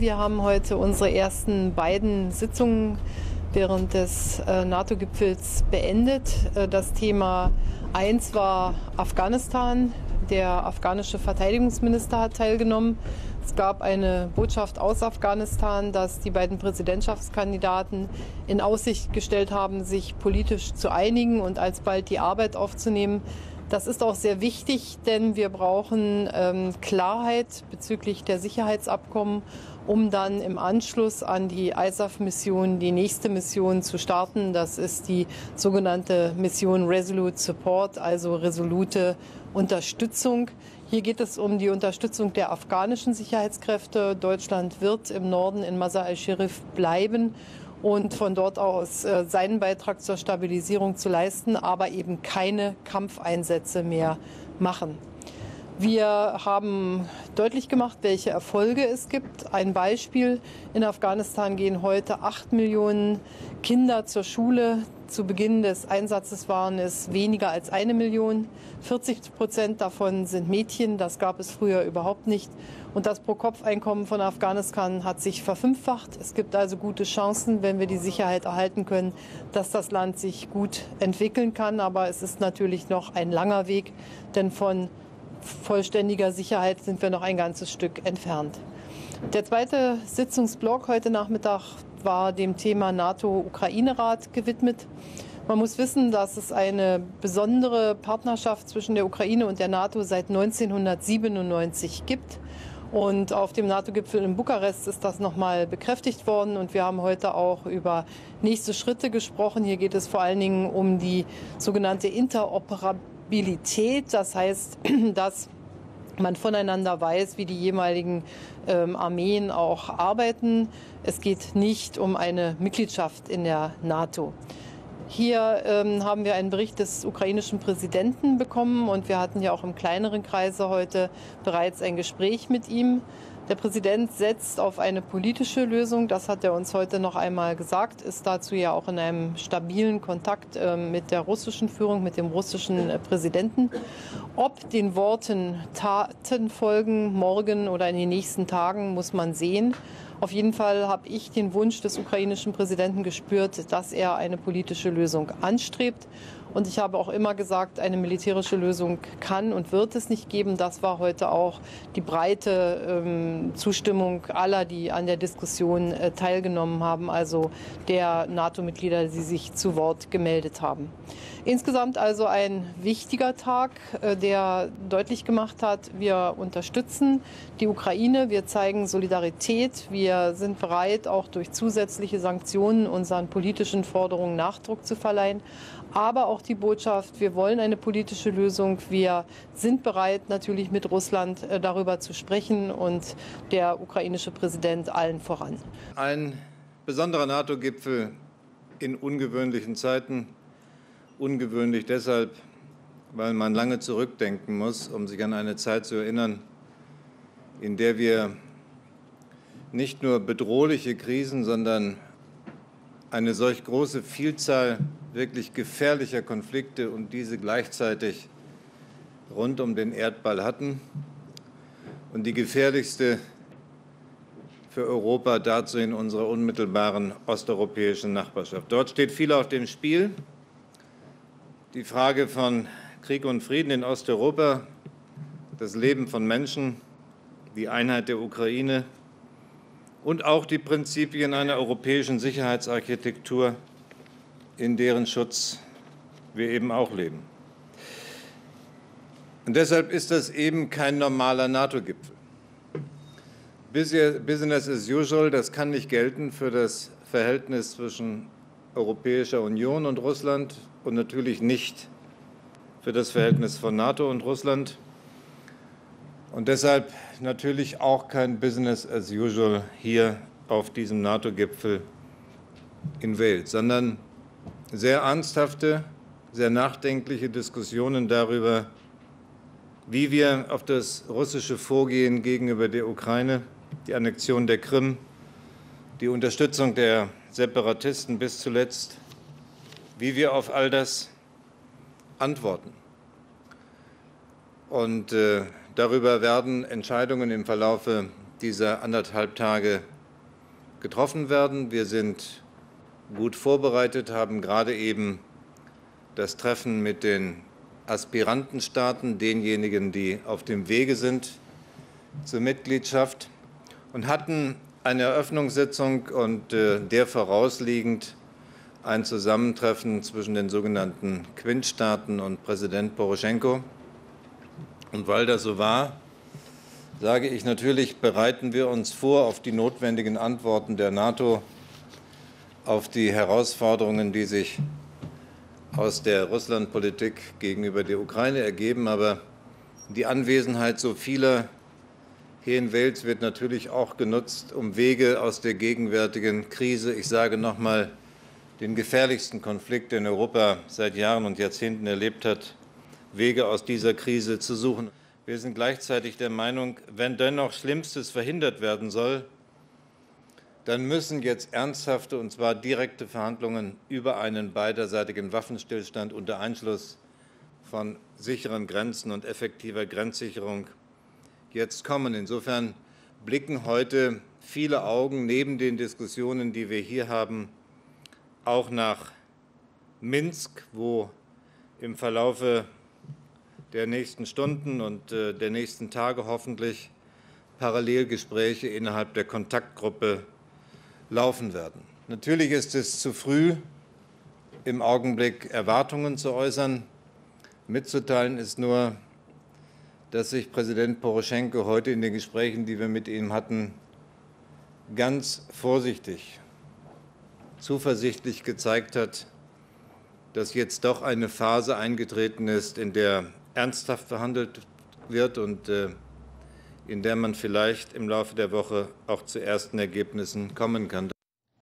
Wir haben heute unsere ersten beiden Sitzungen während des äh, NATO-Gipfels beendet. Äh, das Thema 1 war Afghanistan. Der afghanische Verteidigungsminister hat teilgenommen. Es gab eine Botschaft aus Afghanistan, dass die beiden Präsidentschaftskandidaten in Aussicht gestellt haben, sich politisch zu einigen und alsbald die Arbeit aufzunehmen. Das ist auch sehr wichtig, denn wir brauchen ähm, Klarheit bezüglich der Sicherheitsabkommen, um dann im Anschluss an die ISAF-Mission die nächste Mission zu starten. Das ist die sogenannte Mission Resolute Support, also resolute Unterstützung. Hier geht es um die Unterstützung der afghanischen Sicherheitskräfte. Deutschland wird im Norden in Masar al-Sharif bleiben und von dort aus äh, seinen Beitrag zur Stabilisierung zu leisten, aber eben keine Kampfeinsätze mehr machen. Wir haben deutlich gemacht, welche Erfolge es gibt. Ein Beispiel, in Afghanistan gehen heute acht Millionen Kinder zur Schule zu Beginn des Einsatzes waren es weniger als eine Million. 40 Prozent davon sind Mädchen. Das gab es früher überhaupt nicht. Und das Pro-Kopf-Einkommen von Afghanistan hat sich verfünffacht. Es gibt also gute Chancen, wenn wir die Sicherheit erhalten können, dass das Land sich gut entwickeln kann. Aber es ist natürlich noch ein langer Weg, denn von vollständiger Sicherheit sind wir noch ein ganzes Stück entfernt. Der zweite Sitzungsblock heute Nachmittag war dem Thema NATO-Ukraine-Rat gewidmet. Man muss wissen, dass es eine besondere Partnerschaft zwischen der Ukraine und der NATO seit 1997 gibt. Und auf dem NATO-Gipfel in Bukarest ist das nochmal bekräftigt worden. Und wir haben heute auch über nächste Schritte gesprochen. Hier geht es vor allen Dingen um die sogenannte Interoperabilität. Das heißt, dass man voneinander weiß, wie die jeweiligen ähm, Armeen auch arbeiten. Es geht nicht um eine Mitgliedschaft in der NATO. Hier ähm, haben wir einen Bericht des ukrainischen Präsidenten bekommen und wir hatten ja auch im kleineren Kreise heute bereits ein Gespräch mit ihm. Der Präsident setzt auf eine politische Lösung. Das hat er uns heute noch einmal gesagt, ist dazu ja auch in einem stabilen Kontakt äh, mit der russischen Führung, mit dem russischen äh, Präsidenten. Ob den Worten Taten folgen, morgen oder in den nächsten Tagen, muss man sehen. Auf jeden Fall habe ich den Wunsch des ukrainischen Präsidenten gespürt, dass er eine politische Lösung anstrebt. Und ich habe auch immer gesagt, eine militärische Lösung kann und wird es nicht geben. Das war heute auch die breite ähm, Zustimmung aller, die an der Diskussion äh, teilgenommen haben, also der NATO-Mitglieder, die sich zu Wort gemeldet haben. Insgesamt also ein wichtiger Tag, äh, der deutlich gemacht hat, wir unterstützen die Ukraine, wir zeigen Solidarität, wir sind bereit, auch durch zusätzliche Sanktionen unseren politischen Forderungen Nachdruck zu verleihen aber auch die Botschaft, wir wollen eine politische Lösung. Wir sind bereit, natürlich mit Russland äh, darüber zu sprechen und der ukrainische Präsident allen voran. Ein besonderer NATO-Gipfel in ungewöhnlichen Zeiten. Ungewöhnlich deshalb, weil man lange zurückdenken muss, um sich an eine Zeit zu erinnern, in der wir nicht nur bedrohliche Krisen, sondern eine solch große Vielzahl wirklich gefährlicher Konflikte und diese gleichzeitig rund um den Erdball hatten. Und die gefährlichste für Europa dazu in unserer unmittelbaren osteuropäischen Nachbarschaft. Dort steht viel auf dem Spiel. Die Frage von Krieg und Frieden in Osteuropa, das Leben von Menschen, die Einheit der Ukraine und auch die Prinzipien einer europäischen Sicherheitsarchitektur in deren Schutz wir eben auch leben. Und deshalb ist das eben kein normaler NATO-Gipfel. Business as usual, das kann nicht gelten für das Verhältnis zwischen Europäischer Union und Russland und natürlich nicht für das Verhältnis von NATO und Russland. Und deshalb natürlich auch kein Business as usual hier auf diesem NATO-Gipfel in Wales, sondern sehr ernsthafte, sehr nachdenkliche Diskussionen darüber, wie wir auf das russische Vorgehen gegenüber der Ukraine, die Annexion der Krim, die Unterstützung der Separatisten bis zuletzt, wie wir auf all das antworten. Und äh, darüber werden Entscheidungen im Verlaufe dieser anderthalb Tage getroffen werden. Wir sind gut vorbereitet, haben gerade eben das Treffen mit den Aspirantenstaaten, denjenigen, die auf dem Wege sind zur Mitgliedschaft, und hatten eine Eröffnungssitzung und äh, der vorausliegend ein Zusammentreffen zwischen den sogenannten Quint-Staaten und Präsident Poroschenko. Und weil das so war, sage ich natürlich, bereiten wir uns vor auf die notwendigen Antworten der NATO auf die Herausforderungen, die sich aus der Russlandpolitik gegenüber der Ukraine ergeben. Aber die Anwesenheit so vieler hier in Wales wird natürlich auch genutzt, um Wege aus der gegenwärtigen Krise, ich sage noch mal, den gefährlichsten Konflikt, den Europa seit Jahren und Jahrzehnten erlebt hat, Wege aus dieser Krise zu suchen. Wir sind gleichzeitig der Meinung, wenn dennoch Schlimmstes verhindert werden soll, dann müssen jetzt ernsthafte, und zwar direkte Verhandlungen über einen beiderseitigen Waffenstillstand unter Einschluss von sicheren Grenzen und effektiver Grenzsicherung jetzt kommen. Insofern blicken heute viele Augen neben den Diskussionen, die wir hier haben, auch nach Minsk, wo im Verlaufe der nächsten Stunden und äh, der nächsten Tage hoffentlich Parallelgespräche innerhalb der Kontaktgruppe laufen werden. Natürlich ist es zu früh, im Augenblick Erwartungen zu äußern. Mitzuteilen ist nur, dass sich Präsident Poroschenko heute in den Gesprächen, die wir mit ihm hatten, ganz vorsichtig, zuversichtlich gezeigt hat, dass jetzt doch eine Phase eingetreten ist, in der ernsthaft verhandelt wird und äh, in der man vielleicht im Laufe der Woche auch zu ersten Ergebnissen kommen kann.